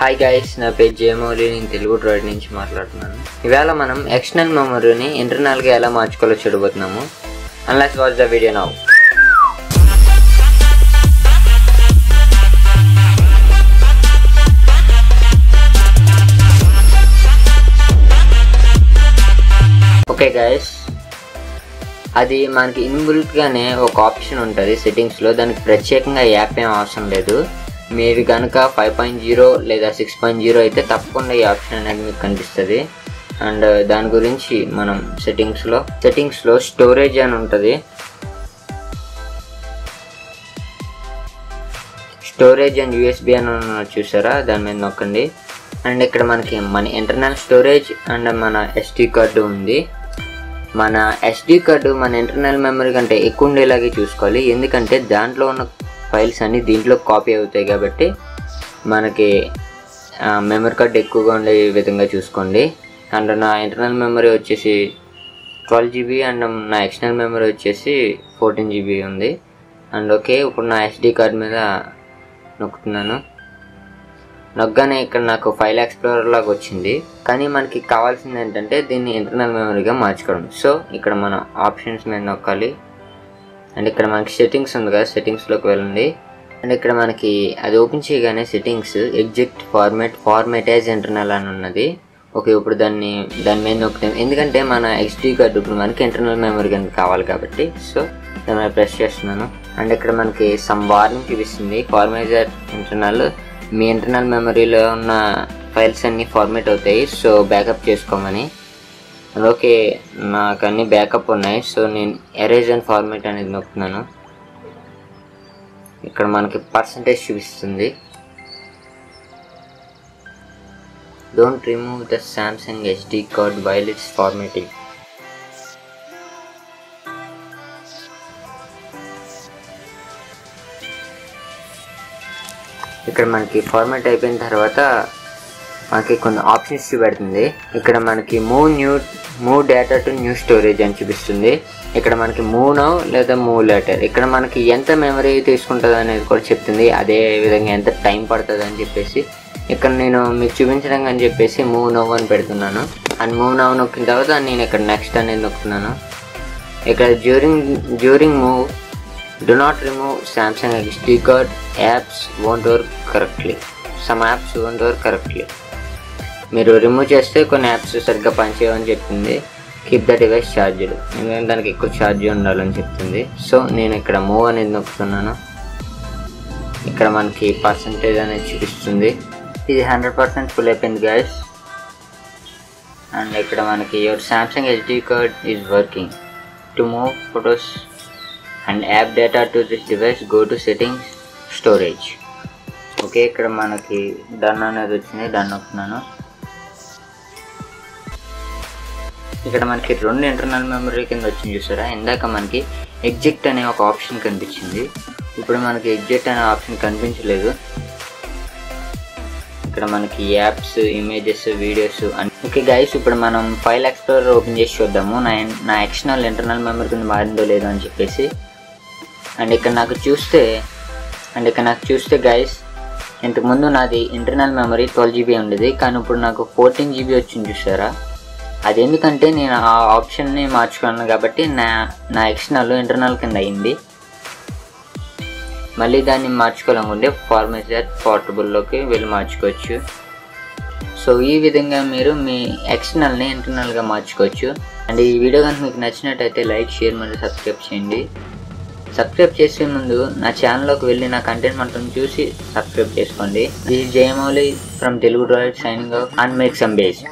Hi guys నా పేరు జయమౌలి నేను తెలుగు డ్రాయిడ్ నుంచి మాట్లాడుతున్నాను. ఇవాళ మనం ఎక్స్టర్నల్ మెమరీని ఇంటర్నల్గా ఎలా మార్చుకోవాలో చూడబోతున్నాము. Unless watch the video now okay guys అది మనకి ఇన్బుల్ట్గానే ఒక ఆప్షన్ ఉంటుంది సెట్టింగ్స్లో దానికి ప్రత్యేకంగా యాప్ ఏం అవసరం లేదు. మీరు కనుక ఫైవ్ పాయింట్ జీరో లేదా సిక్స్ పాయింట్ జీరో అయితే తప్పకుండా ఈ ఆప్షన్ అనేది మీకు కనిపిస్తుంది. అండ్ uh, దాని గురించి మనం సెట్టింగ్స్లో సెట్టింగ్స్లో స్టోరేజ్ అని ఉంటుంది. స్టోరేజ్ అండ్ యూఎస్బి అని చూసారా? దాని మీద నొక్కండి. అండ్ ఇక్కడ మనకి మన ఇంటర్నల్ స్టోరేజ్ అండ్ మన ఎస్డి కార్డు ఉంది. మన ఎస్డి కార్డు మన ఇంటర్నల్ మెమరీ కంటే ఎక్కువ ఉండేలాగే చూసుకోవాలి. ఎందుకంటే దాంట్లో ఉన్న ఫైల్స్ అన్నీ దీంట్లో కాపీ అవుతాయి కాబట్టి మనకి మెమరీ కార్డ్ ఎక్కువగా ఉండే విధంగా చూసుకోండి. అండ్ నా ఇంటర్నల్ మెమరీ వచ్చేసి ట్వెల్వ్ జీబీ అండ్ నా ఎక్స్టర్నల్ మెమరీ వచ్చేసి ఫోర్టీన్ జీబీ ఉంది. అండ్ ఓకే ఇప్పుడు నా ఎస్డి కార్డ్ మీద నొక్కుతున్నాను. నొక్కగానే ఇక్కడ నాకు ఫైల్ ఎక్స్ప్లోరర్ లాగా వచ్చింది. కానీ మనకి కావాల్సింది ఏంటంటే దీన్ని ఇంటర్నల్ మెమరీగా మార్చుకోవడం. సో ఇక్కడ మన ఆప్షన్స్ మీద నొక్కాలి. అండ్ ఇక్కడ మనకి సెట్టింగ్స్ ఉంది కదా సెట్టింగ్స్లోకి వెళ్ళండి. అండ్ ఇక్కడ మనకి అది ఓపెన్ చేయగానే settings exit format format as internal అని ఉన్నది. ఓకే ఇప్పుడు దాన్ని దాని మీద నొక్కుతాం ఎందుకంటే మన ఎక్స్డి కార్డు ఇప్పుడు మనకి ఇంటర్నల్ మెమరీ కనుక కావాలి కాబట్టి సో దాని మీద ప్రెస్ చేస్తున్నాను. అండ్ ఇక్కడ మనకి సమ్ వార్నింగ్ చూపిస్తుంది. ఫార్మేజర్ ఇంటర్నల్ మీ ఇంటర్నల్ మెమరీలో ఉన్న ఫైల్స్ అన్నీ ఫార్మేట్ అవుతాయి సో బ్యాకప్ చేసుకోమని. ఓకే నాకు అన్ని బ్యాకప్ ఉన్నాయి. సో నేను ఎరేజ్ అండ్ ఫార్మేట్ అనేది నొక్కుతున్నాను. ఇక్కడ మనకి పర్సంటేజ్ చూపిస్తుంది. Don't remove the Samsung HD card while it's formatting ఇక్కడ మనకి ఫార్మేట్ అయిపోయిన తర్వాత మనకి కొన్ని ఆప్షన్స్ చూపెడుతుంది. ఇక్కడ మనకి move new move data to new storage అని చూపిస్తుంది. ఇక్కడ మనకి మూవ్ నౌ లేదా మూవ్ లెటర్ ఇక్కడ మనకి ఎంత మెమరీ తీసుకుంటుంది అనేది కూడా చెప్తుంది. అదే విధంగా ఎంత టైం పడుతుంది అని చెప్పేసి. ఇక్కడ నేను మీకు చూపించడం అని చెప్పేసి మూవ్ నవ్ అని పెడుతున్నాను. అండ్ మూవ్ నవ్ నొక్కిన తర్వాత నేను ఇక్కడ నెక్స్ట్ అనేది నొక్కుతున్నాను. ఇక్కడ during during move do not remove Samsung SD card apps won't work correctly some apps won't work correctly మీరు రిమూవ్ చేస్తే కొన్ని యాప్స్ సరిగ్గా పనిచేయమని చెప్తుంది కీప్ ద డివైస్ ఛార్జ్డ్ ఎందుకంటే దానికి ఎక్కువ ఛార్జ్ ఉండాలని చెప్తుంది. సో నేను ఇక్కడ మూవ్ అనేది నొక్కుతున్నాను. ఇక్కడ మనకి పర్సంటేజ్ అనేది చూపిస్తుంది. ఇది హండ్రెడ్ పర్సెంట్ ఫుల్ అయిపోయింది గ్యాస్ అండ్ ఇక్కడ మనకి your Samsung HD card is working to move photos and app data to this device go to settings storage okay ఇక్కడ మనకి డన్ అనేది వచ్చింది. డన్ అవుతున్నాను ఇక్కడ మనకి రెండు ఇంటర్నల్ మెమరీ కింద వచ్చింది చూసారా? ఇందాక మనకి ఎగ్జిట్ అనే ఒక ఆప్షన్ కనిపించింది. ఇప్పుడు మనకి ఎగ్జిట్ అనే ఆప్షన్ కనిపించలేదు. ఇక్కడ మనకి apps images videos okay guys ఇప్పుడు మనం ఫైల్ ఎక్స్ప్లోర్ ఓపెన్ చేసి చూద్దాము. నా నా ఎక్స్టర్నల్ ఇంటర్నల్ మెమరీ కింద మారిందో లేదో అని చెప్పేసి. అండ్ ఇక్కడ నాకు చూస్తే అండ్ ఇక్కడ నాకు చూస్తే గైస్ ఇంతకుముందు నాది ఇంటర్నల్ మెమరీ ట్వెల్వ్ జీబీ ఉండేది. కానీ ఇప్పుడు నాకు ఫోర్టీన్ జీబీ వచ్చింది చూసారా? అది ఎందుకంటే నేను ఆ ఆప్షన్ని మార్చుకున్నాను కాబట్టి నా నా ఎక్స్టర్నల్ ఇంటర్నల్ కింద అయింది. మళ్ళీ దాన్ని మార్చుకోవాలనుకుంటే ఫార్మేసర్ పోర్టబుల్లోకి వెళ్ళి మార్చుకోవచ్చు. సో ఈ విధంగా మీరు మీ ఎక్స్టర్నల్ని ఇంటర్నల్గా మార్చుకోవచ్చు. అండ్ ఈ వీడియో కనుక మీకు నచ్చినట్టయితే లైక్ షేర్ మరియు సబ్స్క్రైబ్ చేయండి. సబ్స్క్రైబ్ చేసే ముందు నా ఛానల్లోకి వెళ్ళి నా కంటెంట్ మొత్తం చూసి సబ్స్క్రైబ్ చేసుకోండి. This Jayamouli from Telugu droid signing off and make some base